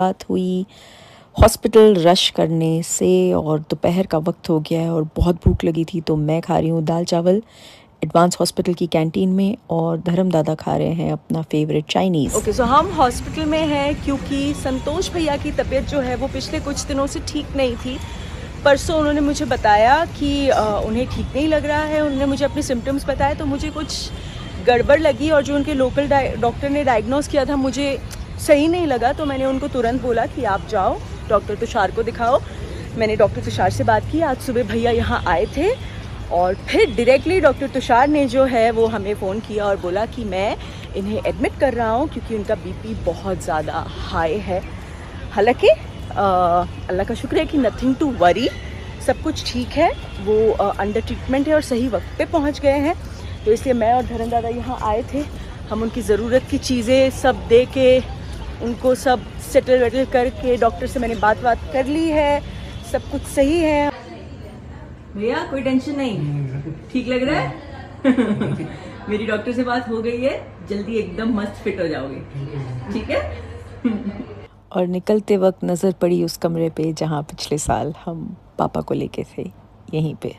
बात हुई। Hospital rush करने से और दोपहर का वक्त हो गया है और बहुत भूख लगी थी तो मैं खा रही हूँ दाल चावल एडवांस हॉस्पिटल की कैंटीन में और धर्म दादा खा रहे हैं अपना फेवरेट चाइनीज़ ओके सो हम हॉस्पिटल में हैं क्योंकि संतोष भैया की तबीयत जो है वो पिछले कुछ दिनों से ठीक नहीं थी। परसों उन्होंने मुझे बताया कि आ, उन्हें ठीक नहीं लग रहा है उन्होंने मुझे अपने सिम्टम्स बताए तो मुझे कुछ गड़बड़ लगी और जो उनके लोकल डॉक्टर ने डायग्नोस किया था मुझे सही नहीं लगा तो मैंने उनको तुरंत बोला कि आप जाओ, डॉक्टर तुषार को दिखाओ। मैंने डॉक्टर तुषार से बात की, आज सुबह भैया यहाँ आए थे और फिर डायरेक्टली डॉक्टर तुषार ने जो है वो हमें फ़ोन किया और बोला कि मैं इन्हें एडमिट कर रहा हूँ क्योंकि उनका बीपी बहुत ज़्यादा हाई है। हालाँकि अल्लाह का शुक्र है कि नथिंग टू वरी सब कुछ ठीक है, वो अंडर ट्रीटमेंट है और सही वक्त पे पहुँच गए हैं। तो इसलिए मैं और धरन दादा यहाँ आए थे, हम उनकी ज़रूरत की चीज़ें सब दे के उनको सब सेटल वेटल करके डॉक्टर से मैंने बात बात कर ली है सब कुछ सही है। भैया कोई टेंशन नहीं। ठीक लग रहा है? मेरी डॉक्टर से बात हो गई है जल्दी एकदम मस्त फिट हो जाओगे। ठीक है? और निकलते वक्त नज़र पड़ी उस कमरे पे जहाँ पिछले साल हम पापा को लेके थे यहीं पे।